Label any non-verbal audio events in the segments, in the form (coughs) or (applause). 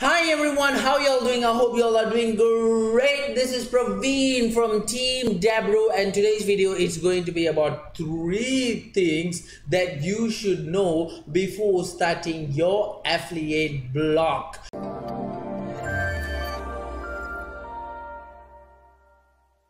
Hi everyone, how y'all doing? I hope y'all are doing great. This is Praveen from Team Deberoo and today's video is going to be about three things that you should know before starting your affiliate blog.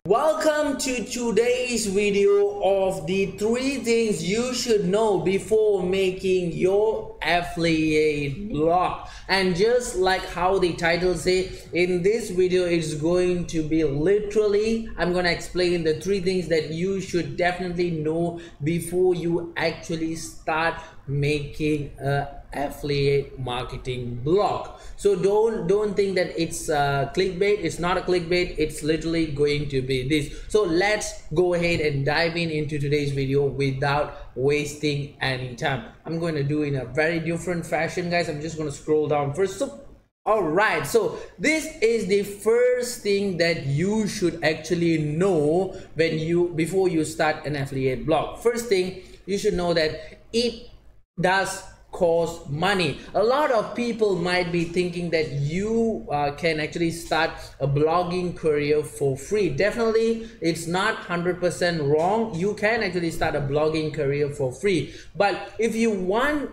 Welcome to today's video of the three things you should know before making your affiliate blog. And just like how the title say, in this video it's going to be literally, I'm to explain the three things that you should definitely know before you actually start making a affiliate marketing blog. So don't don't think that it's uh, clickbait. It's not a clickbait. It's literally going to be this. So let's go ahead and dive in into today's video without wasting any time. I'm going to do in a very different fashion guys. I'm just going to scroll down first. So all right so this is the first thing that you should actually know when you before you start an affiliate blog. First thing you should know that it does cost money. A lot of people might be thinking that you uh, can actually start a blogging career for free. Definitely it's not 100% wrong. You can actually start a blogging career for free. But if you want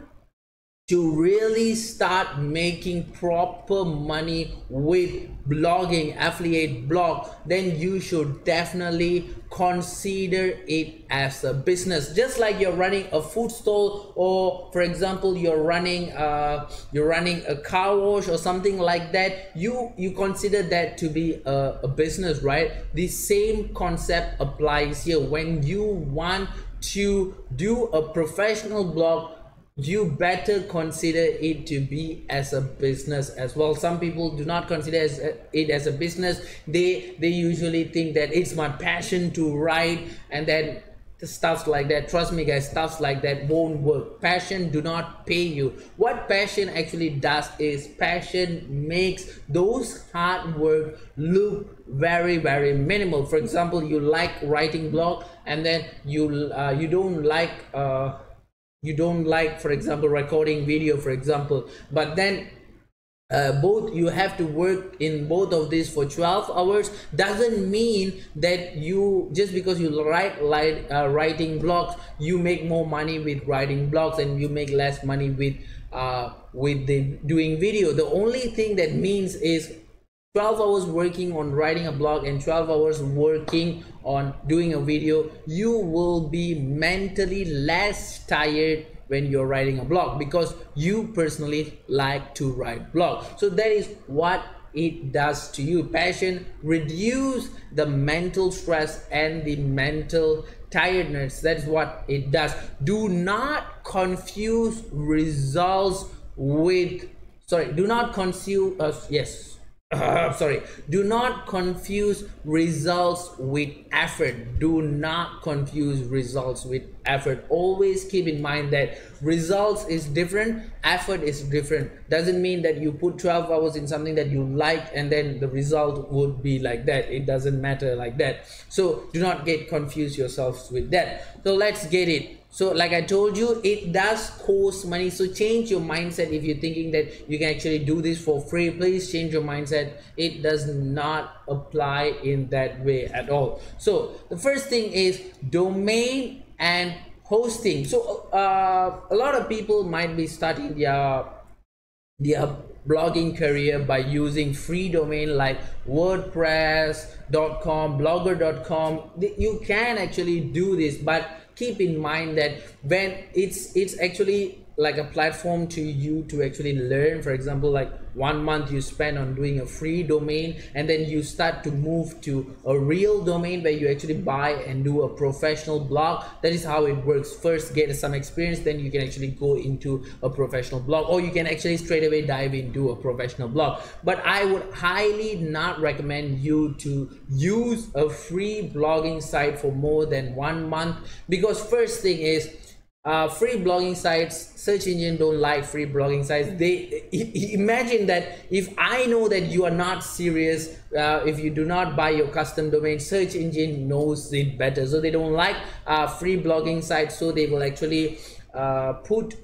to really start making proper money with blogging affiliate blog then you should definitely consider it as a business. Just like you're running a food stall or for example you're running uh you're running a car wash or something like that you you consider that to be a, a business right? The same concept applies here. When you want to do a professional blog you better consider it to be as a business as well? Some people do not consider it as a business. They they usually think that it's my passion to write and then stuff like that. Trust me guys stuff like that won't work. Passion do not pay you. What passion actually does is passion makes those hard work look very very minimal. For example you like writing blog and then you uh, you don't like uh, you don't like for example recording video for example. But then uh, both you have to work in both of these for 12 hours doesn't mean that you just because you write like uh, writing blogs you make more money with writing blogs and you make less money with uh, with the doing video. The only thing that means is 12 hours working on writing a blog and 12 hours working on doing a video you will be mentally less tired when you're writing a blog because you personally like to write blog. So that is what it does to you. Passion reduce the mental stress and the mental tiredness. That's what it does. Do not confuse results with sorry do not confuse uh, yes (coughs) uh, sorry. Do not confuse results with effort. Do not confuse results with effort. Always keep in mind that results is different effort is different. Doesn't mean that you put 12 hours in something that you like and then the result would be like that. It doesn't matter like that. So do not get confused yourselves with that. So let's get it so like i told you it does cost money. So change your mindset if you're thinking that you can actually do this for free. Please change your mindset. It does not apply in that way at all. So the first thing is domain and hosting. So uh, a lot of people might be starting their their blogging career by using free domain like wordpress.com blogger.com you can actually do this but keep in mind that when it's it's actually like a platform to you to actually learn. For example like one month you spend on doing a free domain and then you start to move to a real domain where you actually buy and do a professional blog. That is how it works. First get some experience then you can actually go into a professional blog or you can actually straight away dive into a professional blog. But i would highly not recommend you to use a free blogging site for more than one month because first thing is uh, free blogging sites search engine don't like free blogging sites. They imagine that if i know that you are not serious uh, if you do not buy your custom domain search engine knows it better. So they don't like uh, free blogging sites. So they will actually uh, put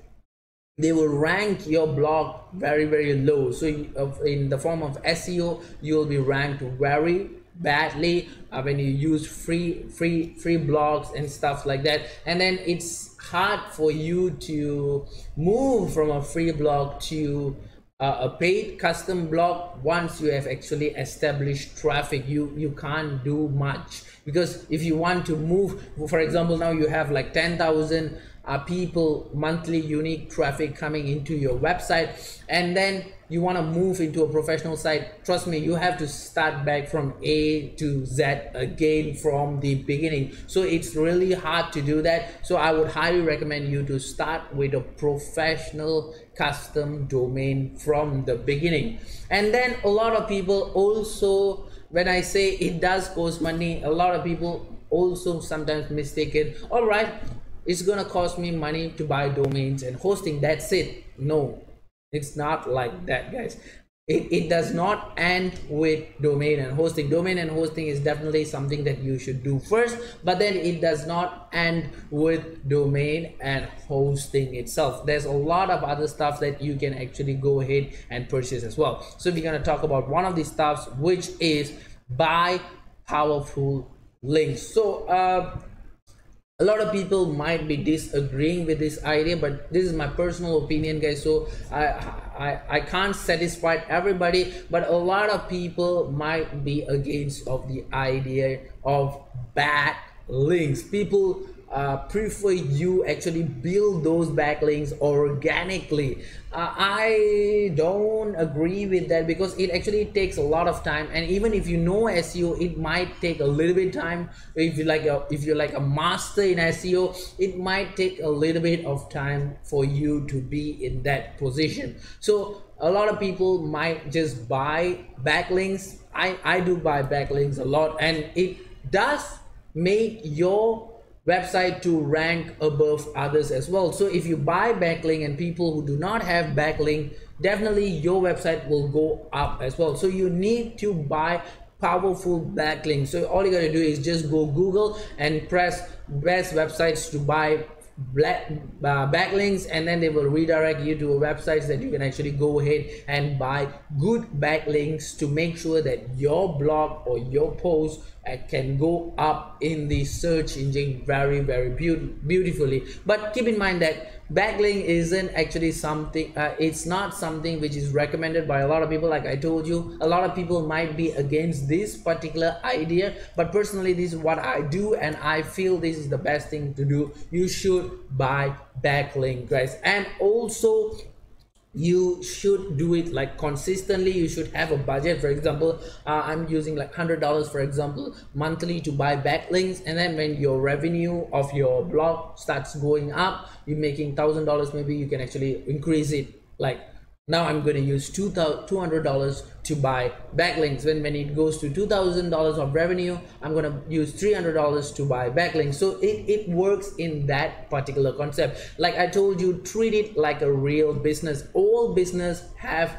they will rank your blog very very low. So in the form of seo you will be ranked very badly uh, when you use free free free blogs and stuff like that. And then it's hard for you to move from a free blog to uh, a paid custom blog once you have actually established traffic you you can't do much. Because if you want to move for example now you have like 10,000 uh, people monthly unique traffic coming into your website and then you want to move into a professional site trust me you have to start back from a to z again from the beginning. So it's really hard to do that. So i would highly recommend you to start with a professional custom domain from the beginning. And then a lot of people also when i say it does cost money a lot of people also sometimes mistake it. All right it's gonna cost me money to buy domains and hosting. That's it. No it's not like that guys it, it does not end with domain and hosting. Domain and hosting is definitely something that you should do first but then it does not end with domain and hosting itself. There's a lot of other stuff that you can actually go ahead and purchase as well. So we're going to talk about one of these stuffs which is buy powerful links. So uh a lot of people might be disagreeing with this idea but this is my personal opinion guys so I, I i can't satisfy everybody but a lot of people might be against of the idea of bad links. People uh, prefer you actually build those backlinks organically. Uh, i don't agree with that because it actually takes a lot of time. And even if you know seo it might take a little bit of time. If you like a if you're like a master in seo it might take a little bit of time for you to be in that position. So a lot of people might just buy backlinks. I i do buy backlinks a lot. And it does make your website to rank above others as well. So if you buy backlink and people who do not have backlink definitely your website will go up as well. So you need to buy powerful backlinks so all you gotta do is just go google and press best websites to buy black uh, backlinks and then they will redirect you to websites that you can actually go ahead and buy good backlinks to make sure that your blog or your post uh, can go up in the search engine very very be beautifully. But keep in mind that backlink isn't actually something uh, it's not something which is recommended by a lot of people. Like i told you a lot of people might be against this particular idea but personally this is what i do and i feel this is the best thing to do. You should buy backlink guys. And also you should do it like consistently. You should have a budget. For example uh, i'm using like hundred dollars for example monthly to buy backlinks and then when your revenue of your blog starts going up you're making thousand dollars maybe you can actually increase it like now i'm going to use $200 to buy backlinks. When when it goes to $2000 of revenue i'm going to use $300 to buy backlinks. So it, it works in that particular concept. Like i told you treat it like a real business. All business have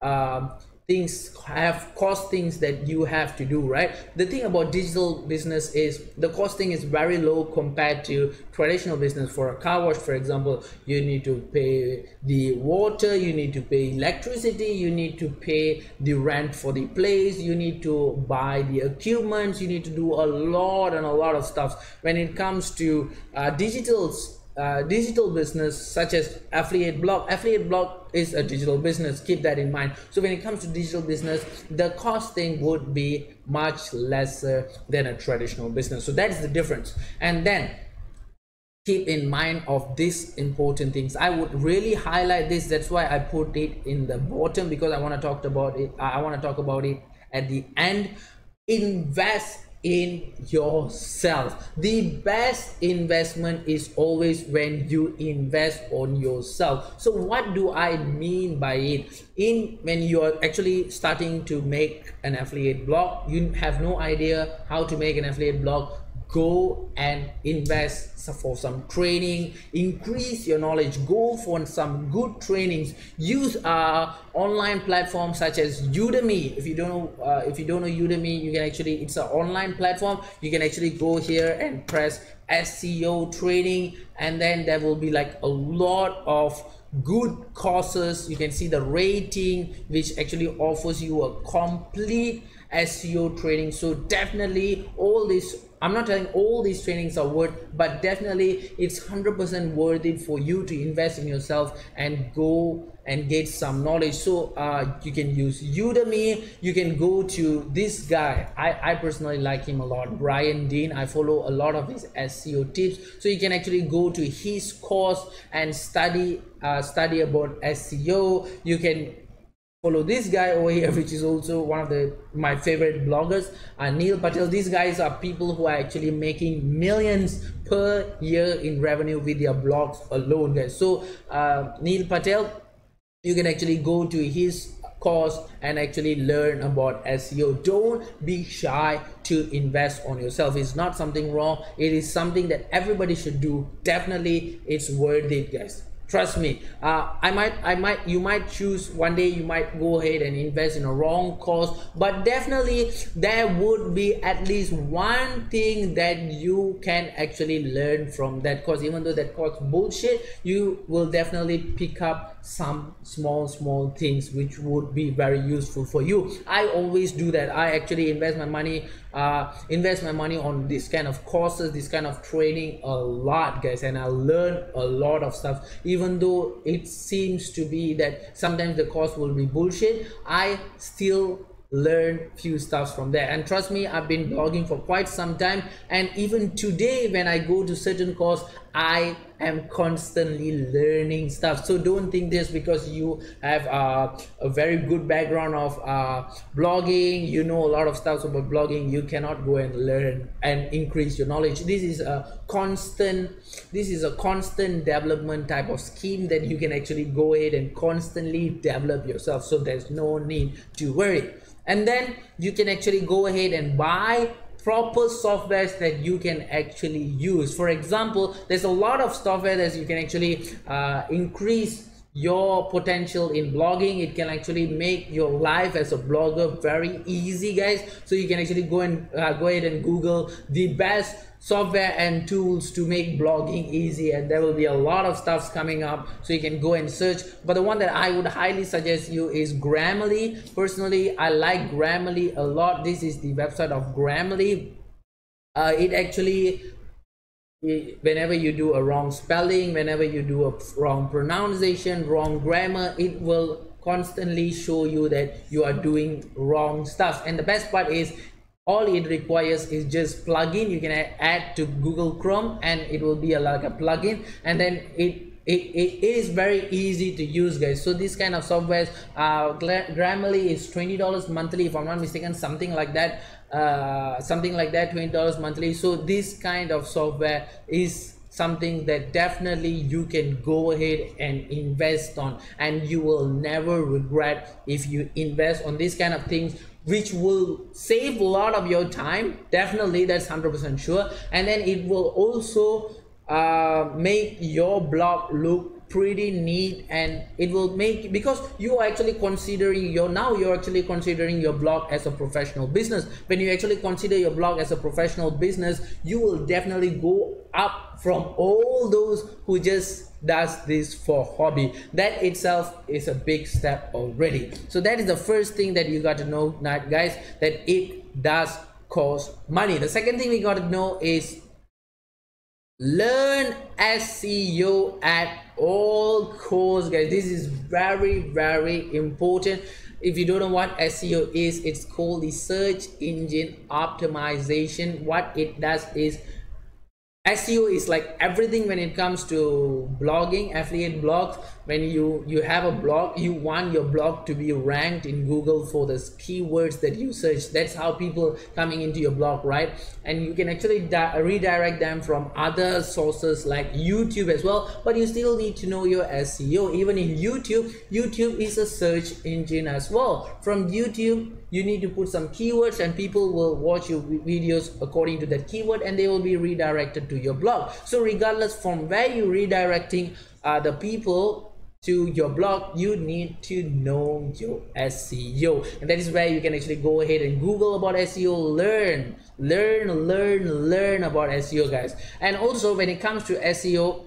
um, things have costings that you have to do right? The thing about digital business is the costing is very low compared to traditional business. For a car wash for example you need to pay the water you need to pay electricity you need to pay the rent for the place you need to buy the equipment you need to do a lot and a lot of stuff. When it comes to uh, digital uh, digital business such as affiliate blog. Affiliate blog is a digital business. Keep that in mind. So when it comes to digital business the costing would be much lesser than a traditional business. So that is the difference. And then keep in mind of these important things. I would really highlight this. That's why i put it in the bottom because i want to talk about it i want to talk about it at the end. Invest in yourself. The best investment is always when you invest on yourself. So what do i mean by it? In when you're actually starting to make an affiliate blog you have no idea how to make an affiliate blog go and invest for some training. Increase your knowledge. Go for some good trainings. Use uh online platforms such as udemy. If you don't know uh, if you don't know udemy you can actually it's an online platform. You can actually go here and press seo training and then there will be like a lot of good courses. You can see the rating which actually offers you a complete SEO training. So definitely all these I'm not telling all these trainings are worth but definitely it's 100% worth it for you to invest in yourself and go and get some knowledge. So uh, you can use udemy. You can go to this guy. I, I personally like him a lot. Brian dean. I follow a lot of his seo tips. So you can actually go to his course and study uh, study about seo you can follow this guy over here (laughs) which is also one of the my favorite bloggers uh, neil patel these guys are people who are actually making millions per year in revenue with their blogs alone guys so uh, neil patel you can actually go to his course and actually learn about SEO. Don't be shy to invest on yourself. It's not something wrong. It is something that everybody should do. Definitely, it's worth it, guys trust me uh, i might i might you might choose one day you might go ahead and invest in a wrong course but definitely there would be at least one thing that you can actually learn from that course even though that course bullshit you will definitely pick up some small small things which would be very useful for you. I always do that. I actually invest my money uh, invest my money on this kind of courses this kind of training a lot guys and i learn a lot of stuff. Even though it seems to be that sometimes the course will be bullshit i still learn few stuffs from there. And trust me i've been blogging for quite some time. And even today when i go to certain course i am constantly learning stuff. So don't think this because you have uh, a very good background of uh, blogging you know a lot of stuff about blogging you cannot go and learn and increase your knowledge. This is a constant this is a constant development type of scheme that you can actually go ahead and constantly develop yourself. So there's no need to worry and then you can actually go ahead and buy proper softwares that you can actually use. For example there's a lot of software that you can actually uh, increase your potential in blogging. It can actually make your life as a blogger very easy guys. So you can actually go and uh, go ahead and google the best software and tools to make blogging easy and there will be a lot of stuffs coming up. So you can go and search. But the one that i would highly suggest you is grammarly. Personally i like grammarly a lot. This is the website of grammarly. Uh, it actually whenever you do a wrong spelling whenever you do a wrong pronunciation wrong grammar it will constantly show you that you are doing wrong stuff. And the best part is all it requires is just plugin. You can add to google chrome and it will be a, like a plugin. And then it it, it is very easy to use guys. So this kind of software uh grammarly is 20 dollars monthly if i'm not mistaken something like that uh something like that 20 dollars monthly. So this kind of software is something that definitely you can go ahead and invest on. And you will never regret if you invest on these kind of things which will save a lot of your time. Definitely that's 100% sure. And then it will also uh, make your blog look pretty neat and it will make because you are actually considering your now you're actually considering your blog as a professional business. When you actually consider your blog as a professional business you will definitely go up from all those who just does this for hobby. That itself is a big step already. So that is the first thing that you got to know guys that it does cost money. The second thing we got to know is learn SEO at all costs guys. This is very very important. If you don't know what SEO is it's called the search engine optimization. What it does is SEO is like everything when it comes to blogging, affiliate blogs. When you you have a blog, you want your blog to be ranked in Google for the keywords that you search. That's how people coming into your blog, right? And you can actually redirect them from other sources like YouTube as well. But you still need to know your SEO. Even in YouTube, YouTube is a search engine as well. From YouTube, you need to put some keywords and people will watch your videos according to that keyword and they will be redirected to your blog so regardless from where you're redirecting uh, the people to your blog you need to know your SEO and that is where you can actually go ahead and google about SEO learn learn learn learn about SEO guys and also when it comes to SEO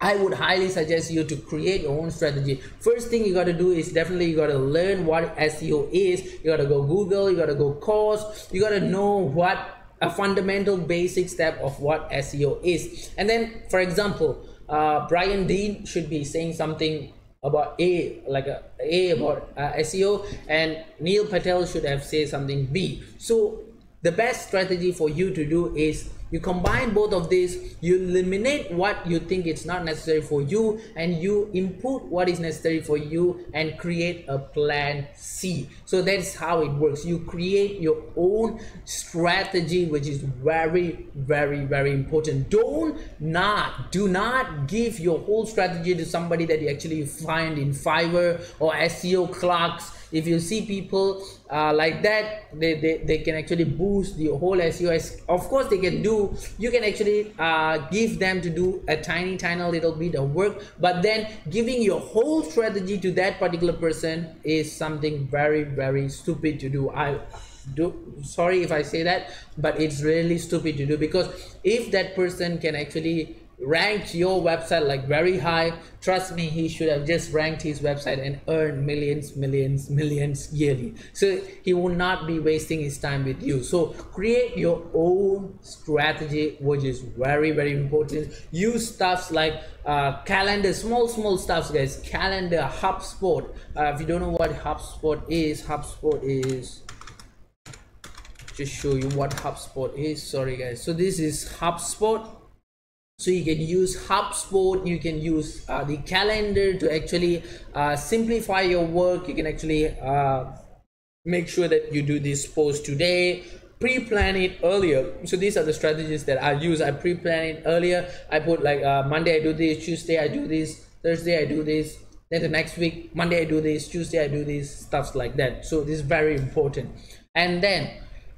I would highly suggest you to create your own strategy. First thing you got to do is definitely you got to learn what SEO is. You got to go Google, you got to go course, you got to know what a fundamental basic step of what SEO is. And then, for example, uh, Brian Dean should be saying something about A, like a A about uh, SEO, and Neil Patel should have said something B. So the best strategy for you to do is you combine both of these you eliminate what you think it's not necessary for you and you input what is necessary for you and create a plan c. So that's how it works. You create your own strategy which is very very very important. Don't not do not give your whole strategy to somebody that you actually find in fiverr or seo clerks. If you see people uh, like that they, they they can actually boost the whole seo of course they can do you can actually uh, give them to do a tiny tiny little bit of work but then giving your whole strategy to that particular person is something very very stupid to do. I do sorry if i say that but it's really stupid to do because if that person can actually ranked your website like very high. Trust me he should have just ranked his website and earned millions millions millions yearly. So he will not be wasting his time with you. So create your own strategy which is very very important. Use stuffs like uh, calendar small small stuffs guys. Calendar hubspot. Uh, if you don't know what hubspot is hubspot is just show you what hubspot is. Sorry guys. So this is hubspot so you can use HubSpot, you can use uh, the calendar to actually uh, simplify your work. You can actually uh, make sure that you do this post today, pre-plan it earlier. So these are the strategies that I use. I pre-plan it earlier. I put like uh, Monday I do this, Tuesday I do this, Thursday I do this, then the next week, Monday I do this, Tuesday I do this, stuffs like that. So this is very important. And then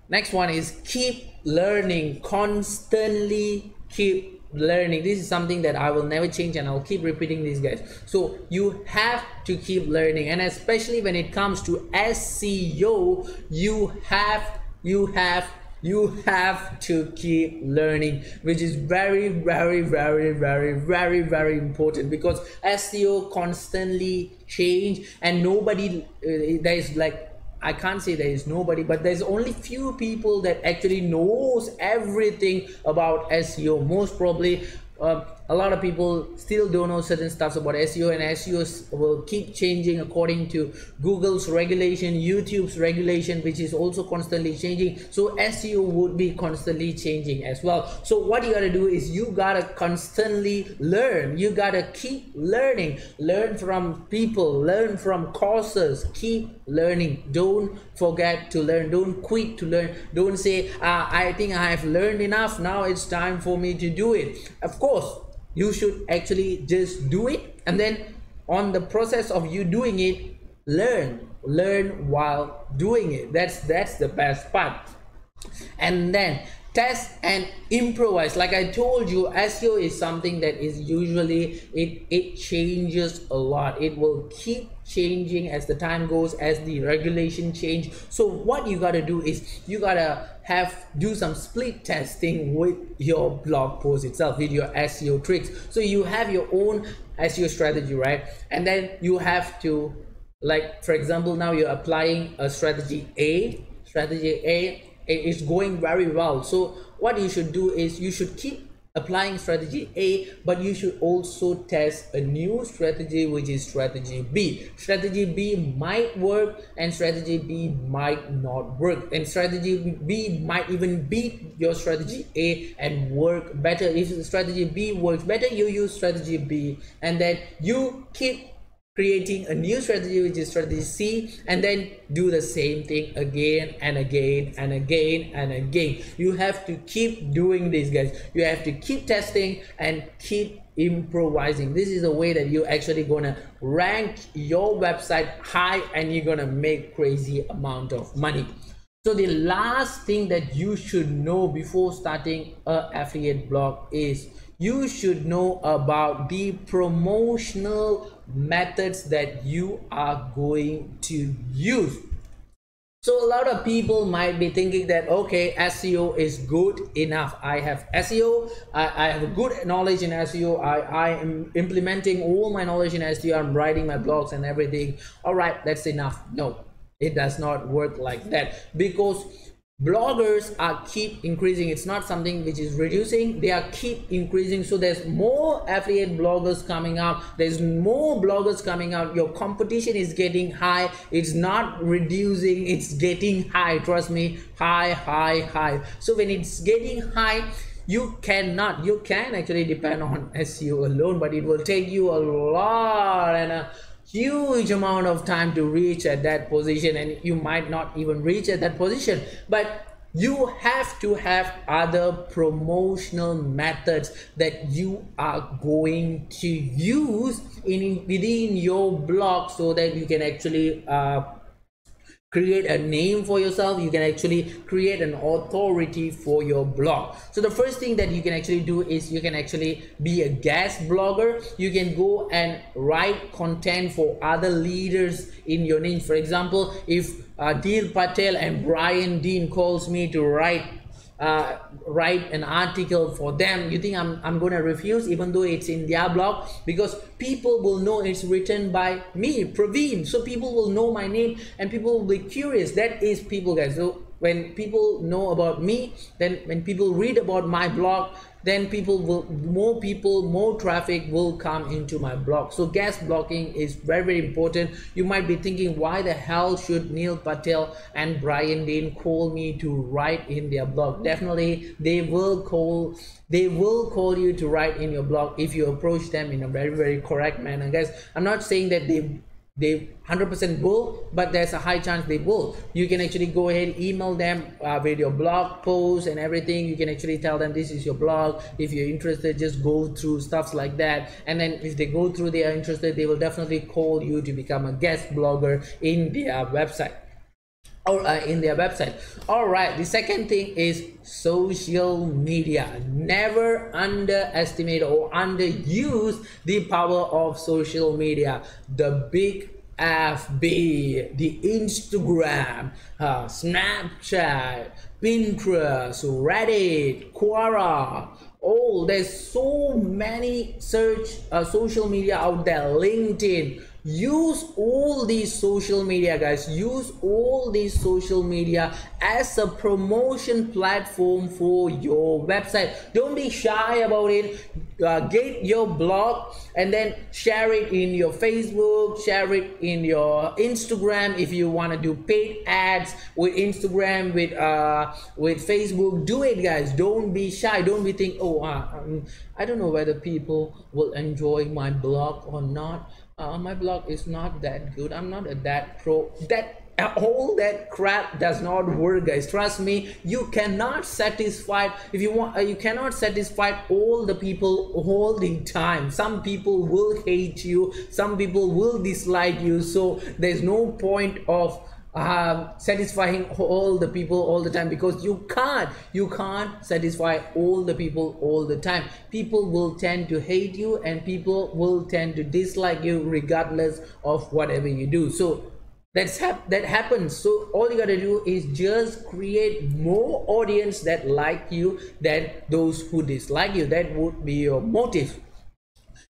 next one is keep learning constantly keep learning. This is something that i will never change and i'll keep repeating these guys. So you have to keep learning. And especially when it comes to seo you have you have you have to keep learning which is very very very very very very important because seo constantly change and nobody uh, there is like I can't say there is nobody, but there's only few people that actually knows everything about SEO. Most probably, uh, a lot of people still don't know certain stuff about SEO and SEO will keep changing according to Google's regulation, YouTube's regulation, which is also constantly changing. So SEO would be constantly changing as well. So what you gotta do is you gotta constantly learn. You gotta keep learning. Learn from people, learn from courses, keep learning. Don't forget to learn. Don't quit to learn. Don't say, uh, I think I have learned enough. Now it's time for me to do it. Of course, you should actually just do it and then on the process of you doing it learn learn while doing it. That's that's the best part. And then test and improvise. Like i told you seo is something that is usually it it changes a lot. It will keep changing as the time goes as the regulation change. So what you got to do is you got to have do some split testing with your blog post itself with your seo tricks. So you have your own seo strategy right? And then you have to like for example now you're applying a strategy a. Strategy a it's going very well. So what you should do is you should keep applying strategy A, but you should also test a new strategy, which is strategy B. Strategy B might work and strategy B might not work. And strategy B might even beat your strategy A and work better. If strategy B works better, you use strategy B and then you keep creating a new strategy which is strategy C and then do the same thing again and again and again and again. You have to keep doing this guys. You have to keep testing and keep improvising. This is the way that you're actually gonna rank your website high and you're gonna make crazy amount of money. So the last thing that you should know before starting a affiliate blog is you should know about the promotional methods that you are going to use. So a lot of people might be thinking that okay seo is good enough. I have seo i, I have a good knowledge in seo I, I am implementing all my knowledge in seo i'm writing my blogs and everything. All right that's enough. No it does not work like that. Because bloggers are keep increasing. It's not something which is reducing. They are keep increasing. So there's more affiliate bloggers coming out. There's more bloggers coming out. Your competition is getting high. It's not reducing. It's getting high. Trust me. High high high. So when it's getting high you cannot you can actually depend on (laughs) seo alone but it will take you a lot and a huge amount of time to reach at that position and you might not even reach at that position. But you have to have other promotional methods that you are going to use in within your blog so that you can actually uh, create a name for yourself you can actually create an authority for your blog. So the first thing that you can actually do is you can actually be a guest blogger. You can go and write content for other leaders in your niche. For example if uh, Patel and Brian Dean calls me to write uh, write an article for them. You think I'm, I'm gonna refuse even though it's in their blog? Because people will know it's written by me Praveen. So people will know my name and people will be curious. That is people guys. So when people know about me then when people read about my blog then people will more people more traffic will come into my blog so guest blogging is very very important. You might be thinking why the hell should neil patel and brian dean call me to write in their blog definitely they will call they will call you to write in your blog if you approach them in a very very correct manner. Guys i'm not saying that they they 100% will but there's a high chance they will. You can actually go ahead email them uh, with your blog post and everything. You can actually tell them this is your blog. If you're interested just go through stuffs like that. And then if they go through they are interested they will definitely call you to become a guest blogger in their website or uh, in their website. All right the second thing is social media. Never underestimate or underuse the power of social media. The big FB, the Instagram, uh, Snapchat, Pinterest, Reddit, Quora. Oh, there's so many search uh, social media out there. LinkedIn, use all these social media guys use all these social media as a promotion platform for your website don't be shy about it uh, get your blog and then share it in your facebook share it in your instagram if you want to do paid ads with instagram with uh with facebook. Do it guys. Don't be shy. Don't be think oh uh, um, i don't know whether people will enjoy my blog or not. Uh, my blog is not that good. I'm not a that pro that all that crap does not work guys. Trust me you cannot satisfy if you want uh, you cannot satisfy all the people the time. Some people will hate you. Some people will dislike you. So there's no point of satisfying all the people all the time because you can't you can't satisfy all the people all the time. People will tend to hate you and people will tend to dislike you regardless of whatever you do. So that's hap- that happens. So all you gotta do is just create more audience that like you than those who dislike you. That would be your motive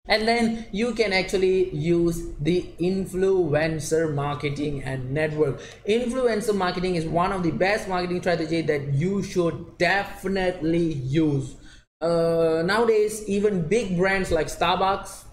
and then you can actually use the influencer marketing and network. Influencer marketing is one of the best marketing strategy that you should definitely use. Uh, nowadays even big brands like starbucks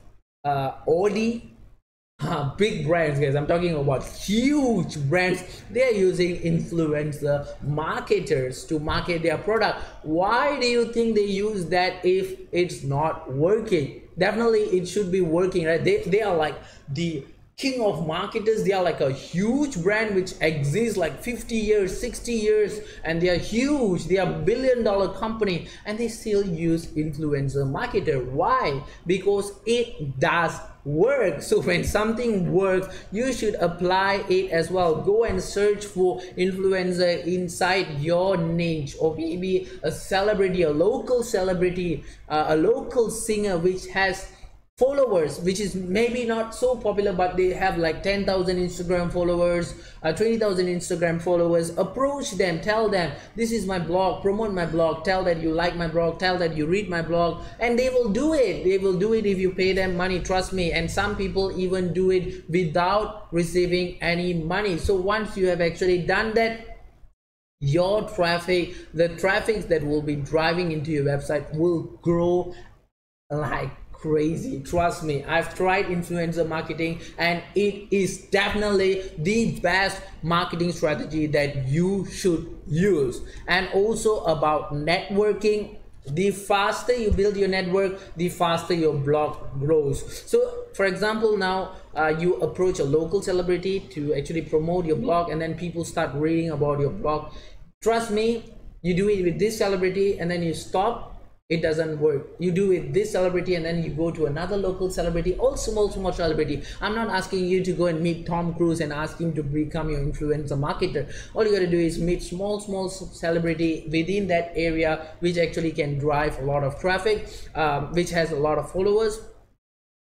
uh, audi (laughs) uh, big brands guys i'm talking about huge brands they're using influencer marketers to market their product. Why do you think they use that if it's not working definitely it should be working right? They, they are like the king of marketers. They are like a huge brand which exists like 50 years 60 years and they are huge. They are billion dollar company and they still use influencer marketer. Why? Because it does work. So when something works you should apply it as well. Go and search for influencer inside your niche or maybe a celebrity a local celebrity uh, a local singer which has followers which is maybe not so popular but they have like 10,000 Instagram followers uh, 20,000 Instagram followers. Approach them tell them this is my blog promote my blog tell that you like my blog tell that you read my blog and they will do it. They will do it if you pay them money trust me. And some people even do it without receiving any money. So once you have actually done that your traffic the traffic that will be driving into your website will grow like crazy. Trust me i've tried influencer marketing and it is definitely the best marketing strategy that you should use. And also about networking the faster you build your network the faster your blog grows. So for example now uh, you approach a local celebrity to actually promote your blog and then people start reading about your blog. Trust me you do it with this celebrity and then you stop it doesn't work. You do it this celebrity and then you go to another local celebrity or small small celebrity. I'm not asking you to go and meet tom cruise and ask him to become your influencer marketer. All you got to do is meet small small celebrity within that area which actually can drive a lot of traffic um, which has a lot of followers.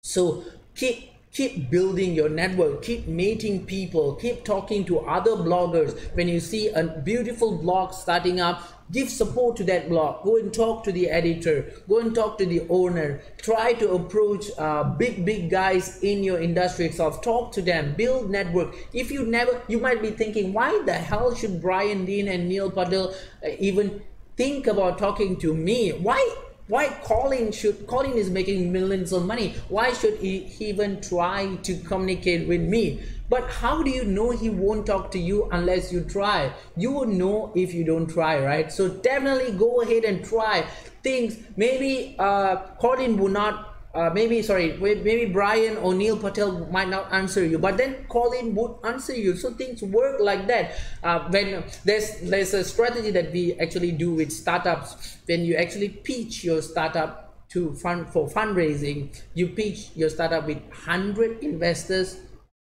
So keep keep building your network. Keep meeting people. Keep talking to other bloggers. When you see a beautiful blog starting up give support to that blog. Go and talk to the editor. Go and talk to the owner. Try to approach uh, big big guys in your industry itself. Talk to them. Build network. If you never you might be thinking why the hell should brian dean and neil patel uh, even think about talking to me? Why why Colin should Colin is making millions of money. Why should he even try to communicate with me? But how do you know he won't talk to you unless you try? You will know if you don't try right? So definitely go ahead and try things. Maybe uh Colin will not uh, maybe sorry maybe brian or neil patel might not answer you but then colin would answer you. So things work like that. Uh, when there's there's a strategy that we actually do with startups. When you actually pitch your startup to fund for fundraising you pitch your startup with 100 investors.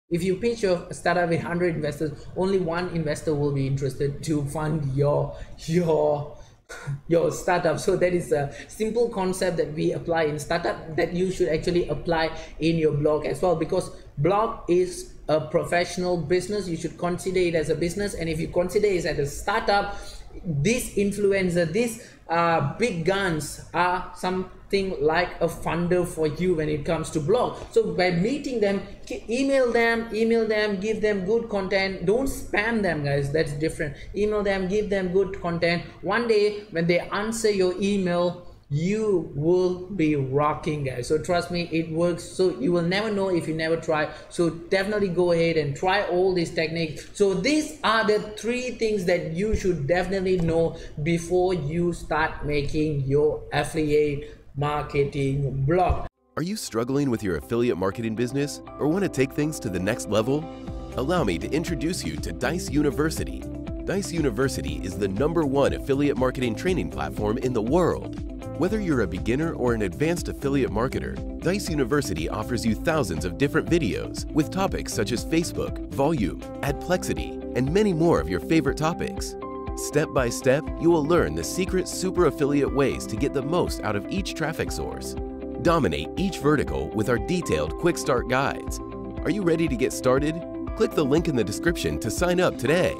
If you pitch your startup with 100 investors only one investor will be interested to fund your your your startup. So that is a simple concept that we apply in startup that you should actually apply in your blog as well because blog is a professional business. You should consider it as a business. And if you consider it as a startup this influencer this uh, big guns are something like a funder for you when it comes to blog. So by meeting them email them email them give them good content. Don't spam them guys. That's different. Email them give them good content. One day when they answer your email you will be rocking guys. So trust me it works. So you will never know if you never try. So definitely go ahead and try all these techniques. So these are the three things that you should definitely know before you start making your affiliate marketing blog. Are you struggling with your affiliate marketing business or want to take things to the next level? Allow me to introduce you to Dijs university. Dice university is the number one affiliate marketing training platform in the world. Whether you're a beginner or an advanced affiliate marketer, Dijs University offers you thousands of different videos with topics such as Facebook, Voluum, adplexity, and many more of your favorite topics. Step by step, you will learn the secret super affiliate ways to get the most out of each traffic source. Dominate each vertical with our detailed quick start guides. Are you ready to get started? Click the link in the description to sign up today.